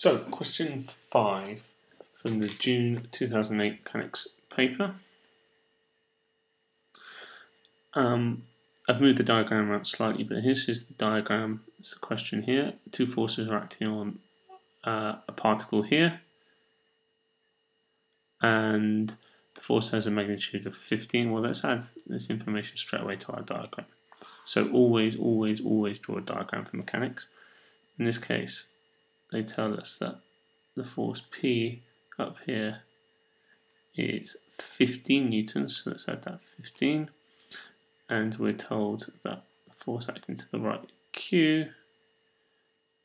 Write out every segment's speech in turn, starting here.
So, question five from the June 2008 mechanics paper. Um, I've moved the diagram around slightly, but this is the diagram. It's the question here. Two forces are acting on uh, a particle here, and the force has a magnitude of 15. Well, let's add this information straight away to our diagram. So always, always, always draw a diagram for mechanics. In this case, they tell us that the force P up here is 15 newtons, so let's add that 15. And we're told that the force acting to the right Q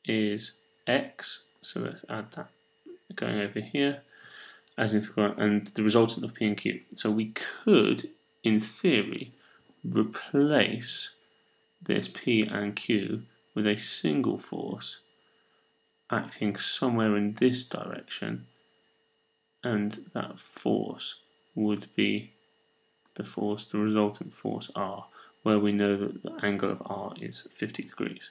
is X, so let's add that going over here as if and the resultant of P and Q. So we could, in theory, replace this P and Q with a single force acting somewhere in this direction and that force would be the force, the resultant force R, where we know that the angle of R is 50 degrees.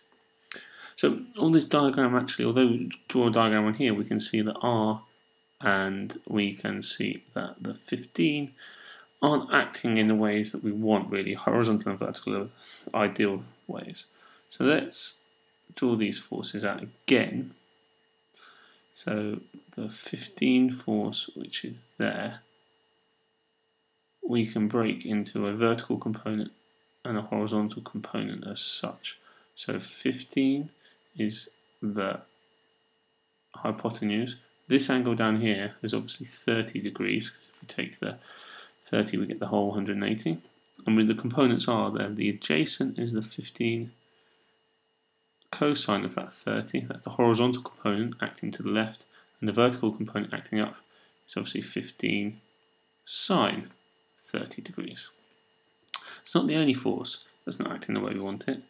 So on this diagram actually, although we draw a diagram on here, we can see that R and we can see that the 15 aren't acting in the ways that we want really, horizontal and vertical are ideal ways. So let's draw these forces out again. So the 15 force which is there, we can break into a vertical component and a horizontal component as such. So 15 is the hypotenuse. This angle down here is obviously 30 degrees, because if we take the 30 we get the whole 180. And with the components are there, the adjacent is the 15 cosine of that 30, that's the horizontal component acting to the left, and the vertical component acting up is obviously 15 sine 30 degrees. It's not the only force that's not acting the way we want it.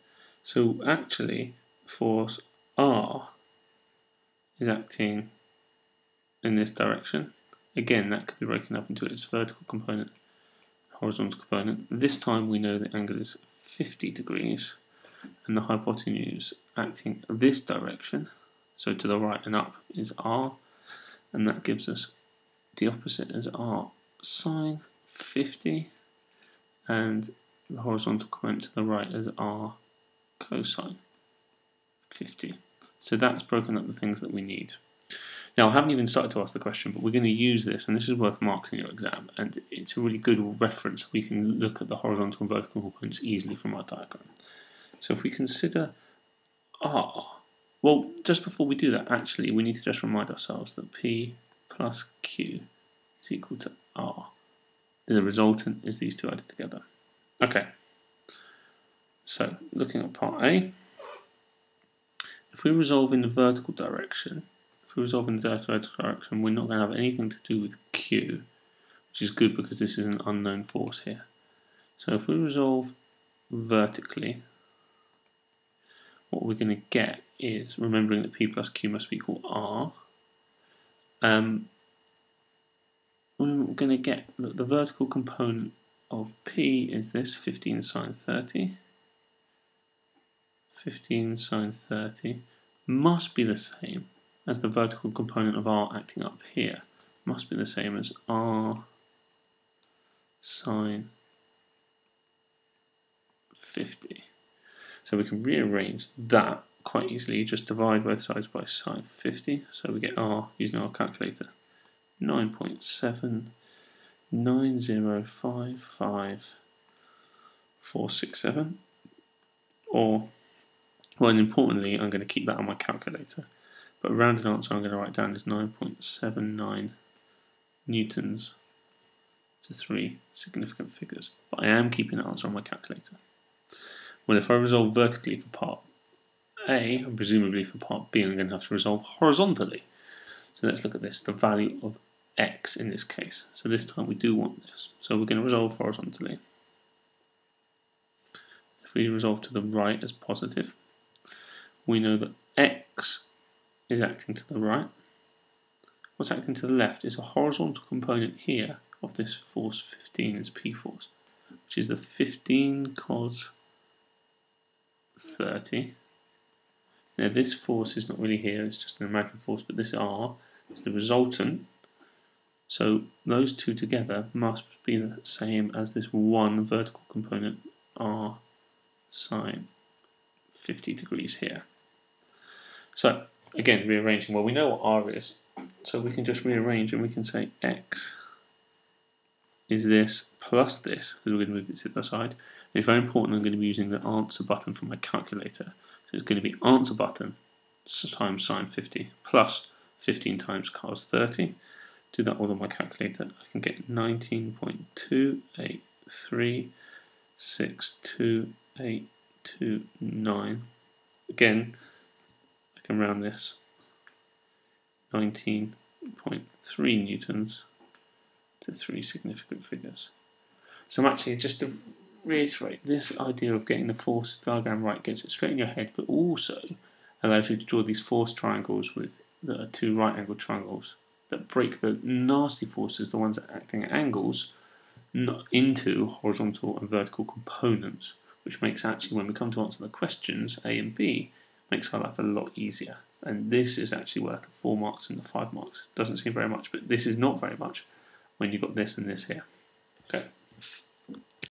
So actually, force R is acting in this direction. Again, that could be broken up into its vertical component, horizontal component. This time we know the angle is 50 degrees and the hypotenuse acting this direction, so to the right and up, is r, and that gives us the opposite as r sine 50, and the horizontal component to the right as r cosine 50. So that's broken up the things that we need. Now, I haven't even started to ask the question, but we're going to use this, and this is worth marks in your exam, and it's a really good reference. We can look at the horizontal and vertical components easily from our diagram. So if we consider R, well, just before we do that, actually, we need to just remind ourselves that P plus Q is equal to R. The resultant is these two added together. Okay, so looking at part A, if we resolve in the vertical direction, if we resolve in the vertical direction, we're not going to have anything to do with Q, which is good because this is an unknown force here. So if we resolve vertically, what we're going to get is remembering that P plus Q must be equal R. Um, we're going to get that the vertical component of P is this 15 sine 30. 15 sine 30 must be the same as the vertical component of R acting up here. Must be the same as R sine 50. So we can rearrange that quite easily. Just divide both sides by sine 50. So we get R using our calculator. 9.79055 or well and importantly I'm going to keep that on my calculator but rounded answer I'm going to write down is 9.79 newtons to three significant figures but I am keeping the answer on my calculator well, if I resolve vertically for part A, and presumably for part B, I'm going to have to resolve horizontally. So let's look at this, the value of x in this case. So this time we do want this. So we're going to resolve horizontally. If we resolve to the right as positive, we know that x is acting to the right. What's acting to the left is a horizontal component here of this force 15 is p force, which is the 15 cos 30 Now this force is not really here, it's just an imaginary force, but this R is the resultant. So those two together must be the same as this one vertical component R sine 50 degrees here. So again, rearranging, well we know what R is, so we can just rearrange and we can say X is this plus this, because we're going to move it to the side. It's very important I'm going to be using the answer button for my calculator. So it's going to be answer button times sine 50 plus 15 times cos 30. Do that all on my calculator. I can get 19.283628829. Again, I can round this 19.3 newtons to three significant figures. So actually, just to reiterate, this idea of getting the force diagram right gets it straight in your head, but also allows you to draw these force triangles with the two right angle triangles that break the nasty forces, the ones that are acting at angles, not into horizontal and vertical components, which makes actually, when we come to answer the questions, A and B, makes our life a lot easier. And this is actually worth the four marks and the five marks. Doesn't seem very much, but this is not very much when you've got this and this here. Okay.